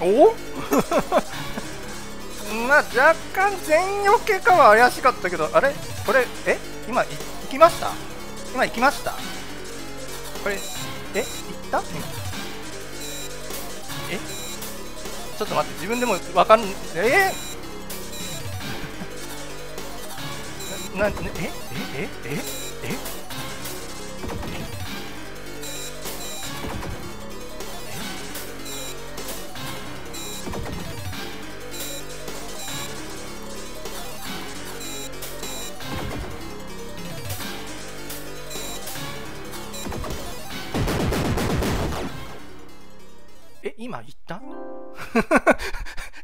お？まあ若干全よけかは怪しかったけどあれ？これえ？今い行きました？今行きました？これえ？行った？今え？ちょっと待って自分でもわかんえ？ー、ななええ？え？え？え？え？今言った？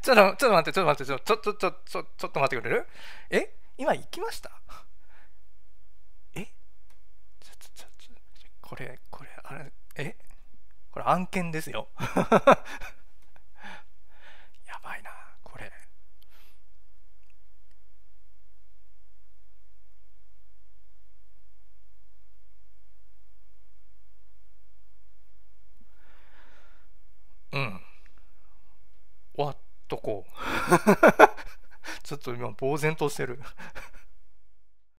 ちょっと、ちょっと待って、ちょっと待って、ちょ、ちょ、ちょ、ちょ、ちょ、ちょっと待ってくれる？え？今行きました？え？ちょ、ちょ、ちょ、ちょ、これ、これ、あれ、え？これ案件ですよ。やばいな、これ。うん。終わっとこう。ちょっと今、呆然としてる。